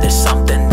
There's something